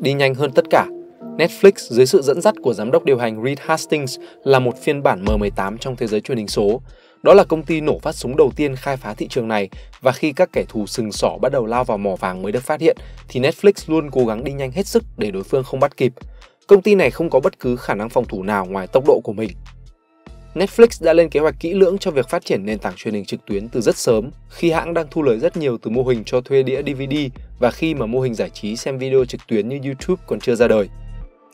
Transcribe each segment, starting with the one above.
đi nhanh hơn tất cả. Netflix, dưới sự dẫn dắt của giám đốc điều hành Reed Hastings, là một phiên bản M18 trong thế giới truyền hình số. Đó là công ty nổ phát súng đầu tiên khai phá thị trường này, và khi các kẻ thù sừng sỏ bắt đầu lao vào mỏ vàng mới được phát hiện, thì Netflix luôn cố gắng đi nhanh hết sức để đối phương không bắt kịp. Công ty này không có bất cứ khả năng phòng thủ nào ngoài tốc độ của mình. Netflix đã lên kế hoạch kỹ lưỡng cho việc phát triển nền tảng truyền hình trực tuyến từ rất sớm, khi hãng đang thu lời rất nhiều từ mô hình cho thuê đĩa DVD và khi mà mô hình giải trí xem video trực tuyến như YouTube còn chưa ra đời.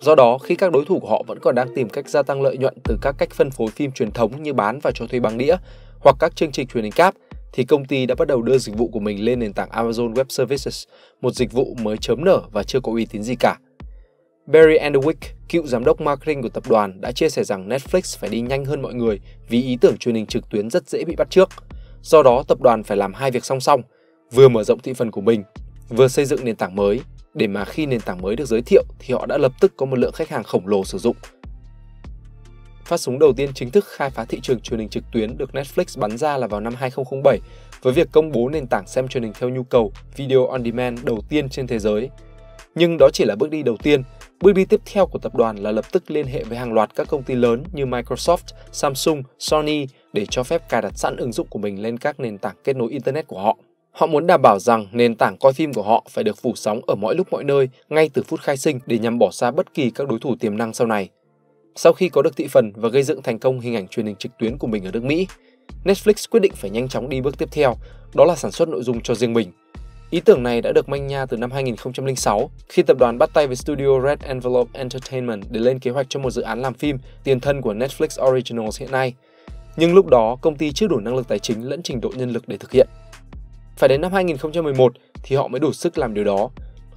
Do đó, khi các đối thủ của họ vẫn còn đang tìm cách gia tăng lợi nhuận từ các cách phân phối phim truyền thống như bán và cho thuê băng đĩa hoặc các chương trình truyền hình cáp, thì công ty đã bắt đầu đưa dịch vụ của mình lên nền tảng Amazon Web Services, một dịch vụ mới chớm nở và chưa có uy tín gì cả. Barry Underwick, cựu giám đốc marketing của tập đoàn, đã chia sẻ rằng Netflix phải đi nhanh hơn mọi người vì ý tưởng truyền hình trực tuyến rất dễ bị bắt trước. Do đó, tập đoàn phải làm hai việc song song, vừa mở rộng thị phần của mình, vừa xây dựng nền tảng mới để mà khi nền tảng mới được giới thiệu thì họ đã lập tức có một lượng khách hàng khổng lồ sử dụng. Phát súng đầu tiên chính thức khai phá thị trường truyền hình trực tuyến được Netflix bắn ra là vào năm 2007 với việc công bố nền tảng xem truyền hình theo nhu cầu Video on Demand đầu tiên trên thế giới. Nhưng đó chỉ là bước đi đầu tiên. Bước đi tiếp theo của tập đoàn là lập tức liên hệ với hàng loạt các công ty lớn như Microsoft, Samsung, Sony để cho phép cài đặt sẵn ứng dụng của mình lên các nền tảng kết nối Internet của họ. Họ muốn đảm bảo rằng nền tảng coi phim của họ phải được phủ sóng ở mọi lúc mọi nơi ngay từ phút khai sinh để nhằm bỏ xa bất kỳ các đối thủ tiềm năng sau này. Sau khi có được thị phần và gây dựng thành công hình ảnh truyền hình trực tuyến của mình ở nước Mỹ, Netflix quyết định phải nhanh chóng đi bước tiếp theo, đó là sản xuất nội dung cho riêng mình. Ý tưởng này đã được manh nha từ năm 2006 khi tập đoàn bắt tay với studio Red Envelope Entertainment để lên kế hoạch cho một dự án làm phim tiền thân của Netflix Originals hiện nay. Nhưng lúc đó, công ty chưa đủ năng lực tài chính lẫn trình độ nhân lực để thực hiện. Phải đến năm 2011 thì họ mới đủ sức làm điều đó.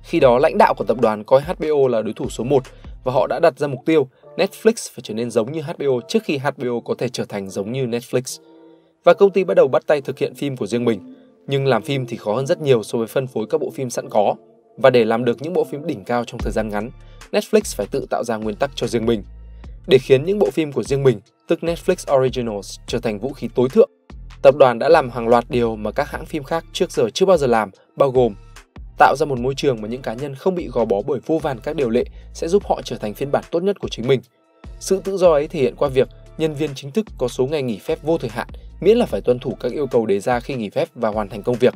Khi đó lãnh đạo của tập đoàn coi HBO là đối thủ số 1 và họ đã đặt ra mục tiêu Netflix phải trở nên giống như HBO trước khi HBO có thể trở thành giống như Netflix. Và công ty bắt đầu bắt tay thực hiện phim của riêng mình. Nhưng làm phim thì khó hơn rất nhiều so với phân phối các bộ phim sẵn có. Và để làm được những bộ phim đỉnh cao trong thời gian ngắn, Netflix phải tự tạo ra nguyên tắc cho riêng mình. Để khiến những bộ phim của riêng mình, tức Netflix Originals, trở thành vũ khí tối thượng Tập đoàn đã làm hàng loạt điều mà các hãng phim khác trước giờ chưa bao giờ làm, bao gồm tạo ra một môi trường mà những cá nhân không bị gò bó bởi vô vàn các điều lệ sẽ giúp họ trở thành phiên bản tốt nhất của chính mình. Sự tự do ấy thể hiện qua việc nhân viên chính thức có số ngày nghỉ phép vô thời hạn, miễn là phải tuân thủ các yêu cầu đề ra khi nghỉ phép và hoàn thành công việc.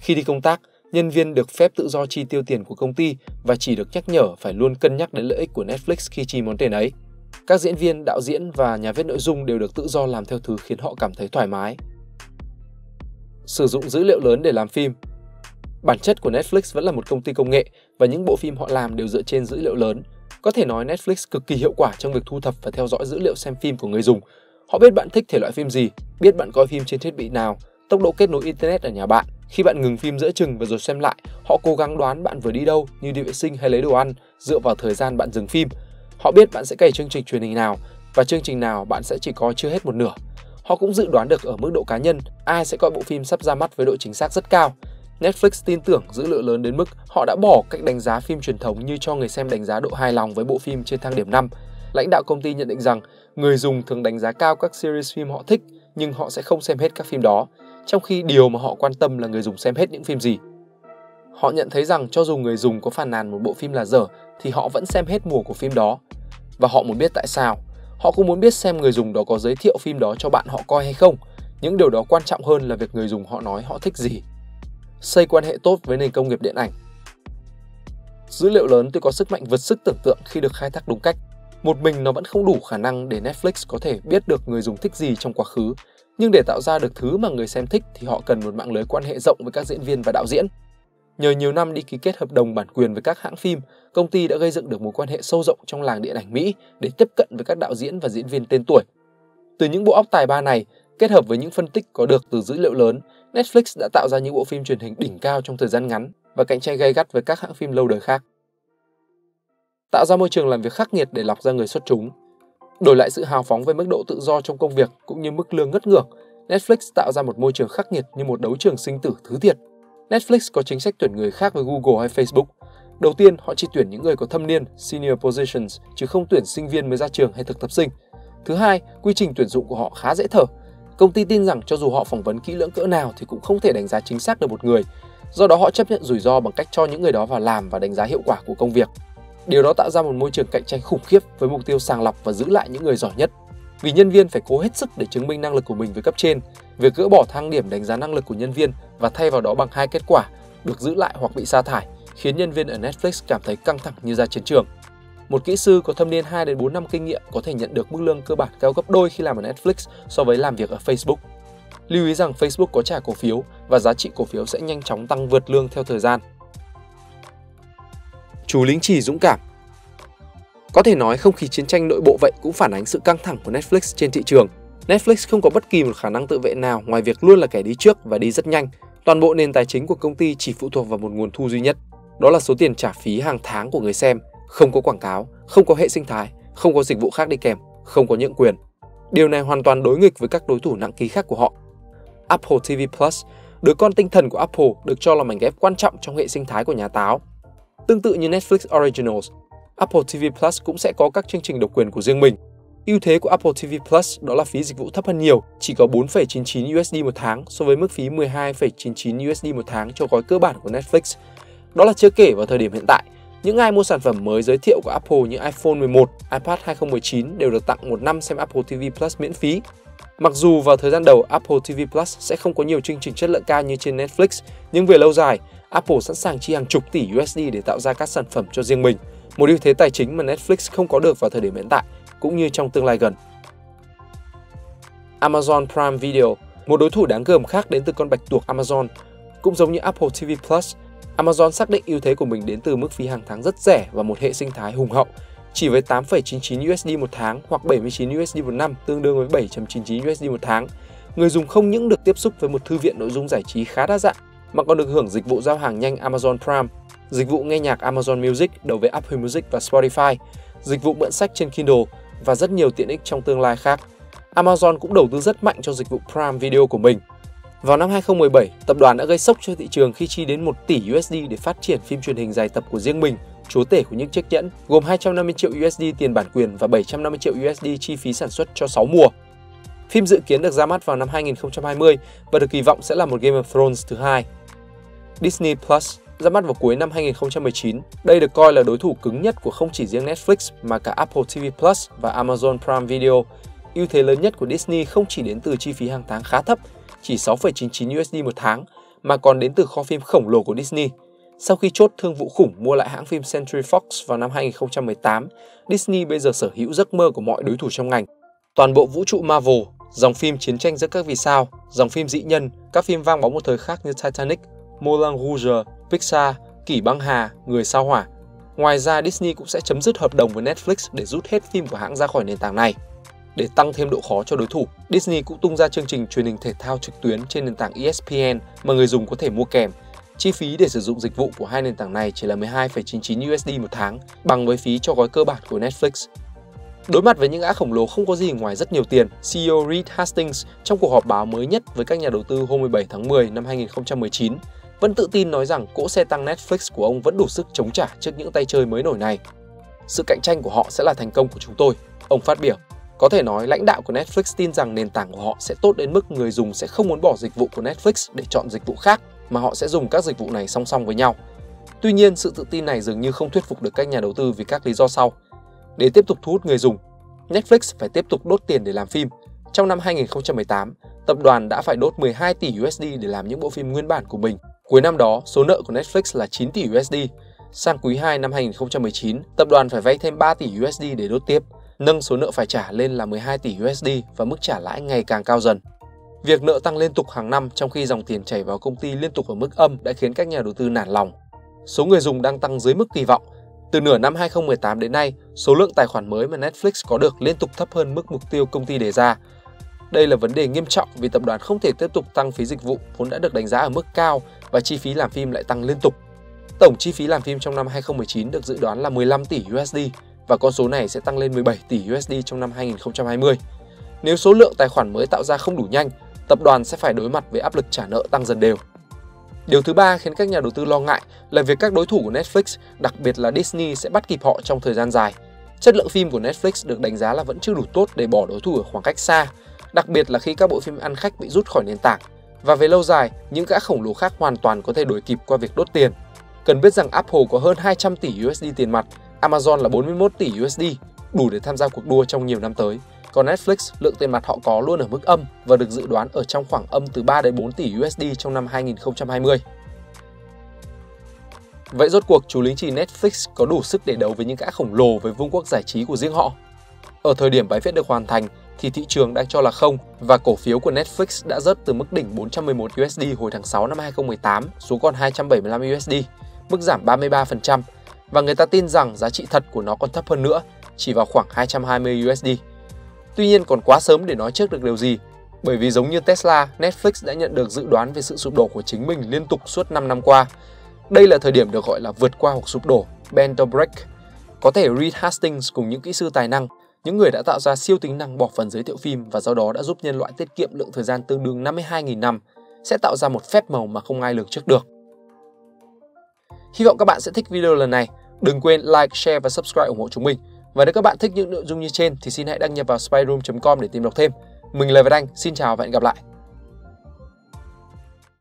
Khi đi công tác, nhân viên được phép tự do chi tiêu tiền của công ty và chỉ được nhắc nhở phải luôn cân nhắc đến lợi ích của Netflix khi chi món tiền ấy. Các diễn viên, đạo diễn và nhà viết nội dung đều được tự do làm theo thứ khiến họ cảm thấy thoải mái, sử dụng dữ liệu lớn để làm phim. Bản chất của Netflix vẫn là một công ty công nghệ và những bộ phim họ làm đều dựa trên dữ liệu lớn. Có thể nói Netflix cực kỳ hiệu quả trong việc thu thập và theo dõi dữ liệu xem phim của người dùng. Họ biết bạn thích thể loại phim gì, biết bạn coi phim trên thiết bị nào, tốc độ kết nối internet ở nhà bạn. Khi bạn ngừng phim giữa chừng và rồi xem lại, họ cố gắng đoán bạn vừa đi đâu như đi vệ sinh hay lấy đồ ăn dựa vào thời gian bạn dừng phim. Họ biết bạn sẽ cày chương trình truyền hình nào và chương trình nào bạn sẽ chỉ coi chưa hết một nửa. Họ cũng dự đoán được ở mức độ cá nhân ai sẽ coi bộ phim sắp ra mắt với độ chính xác rất cao. Netflix tin tưởng dữ liệu lớn đến mức họ đã bỏ cách đánh giá phim truyền thống như cho người xem đánh giá độ hài lòng với bộ phim trên thang điểm 5. Lãnh đạo công ty nhận định rằng người dùng thường đánh giá cao các series phim họ thích nhưng họ sẽ không xem hết các phim đó, trong khi điều mà họ quan tâm là người dùng xem hết những phim gì. Họ nhận thấy rằng cho dù người dùng có phàn nàn một bộ phim là dở thì họ vẫn xem hết mùa của phim đó. Và họ muốn biết tại sao. Họ cũng muốn biết xem người dùng đó có giới thiệu phim đó cho bạn họ coi hay không. Những điều đó quan trọng hơn là việc người dùng họ nói họ thích gì. Xây quan hệ tốt với nền công nghiệp điện ảnh. Dữ liệu lớn tuy có sức mạnh vượt sức tưởng tượng khi được khai thác đúng cách. Một mình nó vẫn không đủ khả năng để Netflix có thể biết được người dùng thích gì trong quá khứ. Nhưng để tạo ra được thứ mà người xem thích thì họ cần một mạng lưới quan hệ rộng với các diễn viên và đạo diễn. Nhờ nhiều năm đi ký kết hợp đồng bản quyền với các hãng phim, công ty đã gây dựng được mối quan hệ sâu rộng trong làng điện ảnh Mỹ để tiếp cận với các đạo diễn và diễn viên tên tuổi. Từ những bộ óc tài ba này, kết hợp với những phân tích có được từ dữ liệu lớn, Netflix đã tạo ra những bộ phim truyền hình đỉnh cao trong thời gian ngắn và cạnh tranh gay gắt với các hãng phim lâu đời khác. Tạo ra môi trường làm việc khắc nghiệt để lọc ra người xuất chúng. Đổi lại sự hào phóng về mức độ tự do trong công việc cũng như mức lương ngất ngược, Netflix tạo ra một môi trường khắc nghiệt như một đấu trường sinh tử thứ thiệt Netflix có chính sách tuyển người khác với Google hay Facebook. Đầu tiên, họ chỉ tuyển những người có thâm niên, senior positions, chứ không tuyển sinh viên mới ra trường hay thực tập sinh. Thứ hai, quy trình tuyển dụng của họ khá dễ thở. Công ty tin rằng cho dù họ phỏng vấn kỹ lưỡng cỡ nào thì cũng không thể đánh giá chính xác được một người. Do đó họ chấp nhận rủi ro bằng cách cho những người đó vào làm và đánh giá hiệu quả của công việc. Điều đó tạo ra một môi trường cạnh tranh khủng khiếp với mục tiêu sàng lọc và giữ lại những người giỏi nhất. Vì nhân viên phải cố hết sức để chứng minh năng lực của mình với cấp trên, việc gỡ bỏ thang điểm đánh giá năng lực của nhân viên và thay vào đó bằng hai kết quả, được giữ lại hoặc bị sa thải, khiến nhân viên ở Netflix cảm thấy căng thẳng như ra chiến trường. Một kỹ sư có thâm niên 2 đến 4 năm kinh nghiệm có thể nhận được mức lương cơ bản cao gấp đôi khi làm ở Netflix so với làm việc ở Facebook. Lưu ý rằng Facebook có trả cổ phiếu và giá trị cổ phiếu sẽ nhanh chóng tăng vượt lương theo thời gian. Chú lính chỉ dũng cảm Có thể nói không khí chiến tranh nội bộ vậy cũng phản ánh sự căng thẳng của Netflix trên thị trường. Netflix không có bất kỳ một khả năng tự vệ nào ngoài việc luôn là kẻ đi trước và đi rất nhanh. Toàn bộ nền tài chính của công ty chỉ phụ thuộc vào một nguồn thu duy nhất. Đó là số tiền trả phí hàng tháng của người xem, không có quảng cáo, không có hệ sinh thái, không có dịch vụ khác đi kèm, không có nhượng quyền. Điều này hoàn toàn đối nghịch với các đối thủ nặng ký khác của họ. Apple TV Plus, đứa con tinh thần của Apple được cho là mảnh ghép quan trọng trong hệ sinh thái của nhà táo. Tương tự như Netflix Originals, Apple TV Plus cũng sẽ có các chương trình độc quyền của riêng mình. Ưu thế của Apple TV Plus đó là phí dịch vụ thấp hơn nhiều, chỉ có 4,99 USD một tháng so với mức phí 12,99 USD một tháng cho gói cơ bản của Netflix. Đó là chưa kể vào thời điểm hiện tại, những ai mua sản phẩm mới giới thiệu của Apple như iPhone 11, iPad 2019 đều được tặng một năm xem Apple TV Plus miễn phí. Mặc dù vào thời gian đầu Apple TV Plus sẽ không có nhiều chương trình chất lượng cao như trên Netflix, nhưng về lâu dài, Apple sẵn sàng chi hàng chục tỷ USD để tạo ra các sản phẩm cho riêng mình, một ưu thế tài chính mà Netflix không có được vào thời điểm hiện tại, cũng như trong tương lai gần. Amazon Prime Video, một đối thủ đáng gờm khác đến từ con bạch tuộc Amazon, cũng giống như Apple TV Plus, Amazon xác định ưu thế của mình đến từ mức phí hàng tháng rất rẻ và một hệ sinh thái hùng hậu, chỉ với 8,99 USD một tháng hoặc 79 USD một năm tương đương với 7.99 USD một tháng. Người dùng không những được tiếp xúc với một thư viện nội dung giải trí khá đa dạng, mà còn được hưởng dịch vụ giao hàng nhanh Amazon Prime, dịch vụ nghe nhạc Amazon Music đầu với Apple Music và Spotify, dịch vụ mượn sách trên Kindle và rất nhiều tiện ích trong tương lai khác. Amazon cũng đầu tư rất mạnh cho dịch vụ Prime Video của mình. Vào năm 2017, tập đoàn đã gây sốc cho thị trường khi chi đến 1 tỷ USD để phát triển phim truyền hình dài tập của riêng mình, chúa tể của những chiếc nhẫn, gồm 250 triệu USD tiền bản quyền và 750 triệu USD chi phí sản xuất cho 6 mùa. Phim dự kiến được ra mắt vào năm 2020 và được kỳ vọng sẽ là một Game of Thrones thứ hai. Disney Plus ra mắt vào cuối năm 2019. Đây được coi là đối thủ cứng nhất của không chỉ riêng Netflix mà cả Apple TV Plus và Amazon Prime Video. Ưu thế lớn nhất của Disney không chỉ đến từ chi phí hàng tháng khá thấp, chỉ 6,99 USD một tháng, mà còn đến từ kho phim khổng lồ của Disney. Sau khi chốt thương vụ khủng mua lại hãng phim Century Fox vào năm 2018, Disney bây giờ sở hữu giấc mơ của mọi đối thủ trong ngành. Toàn bộ vũ trụ Marvel, dòng phim chiến tranh giữa các vì sao, dòng phim dị nhân, các phim vang bóng một thời khác như Titanic, Moulin Rouge, Pixar, Kỷ băng hà, Người sao hỏa. Ngoài ra, Disney cũng sẽ chấm dứt hợp đồng với Netflix để rút hết phim của hãng ra khỏi nền tảng này. Để tăng thêm độ khó cho đối thủ, Disney cũng tung ra chương trình truyền hình thể thao trực tuyến trên nền tảng ESPN mà người dùng có thể mua kèm. Chi phí để sử dụng dịch vụ của hai nền tảng này chỉ là 12,99 USD một tháng, bằng với phí cho gói cơ bản của Netflix. Đối mặt với những gã khổng lồ không có gì ngoài rất nhiều tiền, CEO Reed Hastings trong cuộc họp báo mới nhất với các nhà đầu tư hôm 17 tháng 10 năm 2019 vẫn tự tin nói rằng cỗ xe tăng Netflix của ông vẫn đủ sức chống trả trước những tay chơi mới nổi này. Sự cạnh tranh của họ sẽ là thành công của chúng tôi, ông phát biểu. Có thể nói lãnh đạo của Netflix tin rằng nền tảng của họ sẽ tốt đến mức người dùng sẽ không muốn bỏ dịch vụ của Netflix để chọn dịch vụ khác mà họ sẽ dùng các dịch vụ này song song với nhau. Tuy nhiên, sự tự tin này dường như không thuyết phục được các nhà đầu tư vì các lý do sau. Để tiếp tục thu hút người dùng, Netflix phải tiếp tục đốt tiền để làm phim. Trong năm 2018, tập đoàn đã phải đốt 12 tỷ USD để làm những bộ phim nguyên bản của mình. Cuối năm đó, số nợ của Netflix là 9 tỷ USD. Sang quý 2 năm 2019, tập đoàn phải vay thêm 3 tỷ USD để đốt tiếp nâng số nợ phải trả lên là 12 tỷ USD và mức trả lãi ngày càng cao dần. Việc nợ tăng liên tục hàng năm trong khi dòng tiền chảy vào công ty liên tục ở mức âm đã khiến các nhà đầu tư nản lòng. Số người dùng đang tăng dưới mức kỳ vọng. Từ nửa năm 2018 đến nay, số lượng tài khoản mới mà Netflix có được liên tục thấp hơn mức mục tiêu công ty đề ra. Đây là vấn đề nghiêm trọng vì tập đoàn không thể tiếp tục tăng phí dịch vụ vốn đã được đánh giá ở mức cao và chi phí làm phim lại tăng liên tục. Tổng chi phí làm phim trong năm 2019 được dự đoán là 15 tỷ USD, và con số này sẽ tăng lên 17 tỷ USD trong năm 2020. Nếu số lượng tài khoản mới tạo ra không đủ nhanh, tập đoàn sẽ phải đối mặt với áp lực trả nợ tăng dần đều. Điều thứ ba khiến các nhà đầu tư lo ngại là việc các đối thủ của Netflix, đặc biệt là Disney sẽ bắt kịp họ trong thời gian dài. Chất lượng phim của Netflix được đánh giá là vẫn chưa đủ tốt để bỏ đối thủ ở khoảng cách xa, đặc biệt là khi các bộ phim ăn khách bị rút khỏi nền tảng. Và về lâu dài, những gã khổng lồ khác hoàn toàn có thể đuổi kịp qua việc đốt tiền. Cần biết rằng Apple có hơn 200 tỷ USD tiền mặt, Amazon là 41 tỷ USD, đủ để tham gia cuộc đua trong nhiều năm tới. Còn Netflix, lượng tiền mặt họ có luôn ở mức âm và được dự đoán ở trong khoảng âm từ 3 đến 4 tỷ USD trong năm 2020. Vậy rốt cuộc chú lính trì Netflix có đủ sức để đấu với những gã khổng lồ với vương quốc giải trí của riêng họ? Ở thời điểm bài viết được hoàn thành thì thị trường đang cho là không và cổ phiếu của Netflix đã rớt từ mức đỉnh 411 USD hồi tháng 6 năm 2018 xuống còn 275 USD, mức giảm 33% và người ta tin rằng giá trị thật của nó còn thấp hơn nữa, chỉ vào khoảng 220 USD. Tuy nhiên còn quá sớm để nói trước được điều gì, bởi vì giống như Tesla, Netflix đã nhận được dự đoán về sự sụp đổ của chính mình liên tục suốt 5 năm qua. Đây là thời điểm được gọi là vượt qua hoặc sụp đổ, bend or break. Có thể Reed Hastings cùng những kỹ sư tài năng, những người đã tạo ra siêu tính năng bỏ phần giới thiệu phim và do đó đã giúp nhân loại tiết kiệm lượng thời gian tương đương 52.000 năm, sẽ tạo ra một phép màu mà không ai lường trước được. Hy vọng các bạn sẽ thích video lần này. Đừng quên like, share và subscribe ủng hộ chúng mình. Và nếu các bạn thích những nội dung như trên thì xin hãy đăng nhập vào spyroom.com để tìm đọc thêm. Mình là Việt Anh, xin chào và hẹn gặp lại.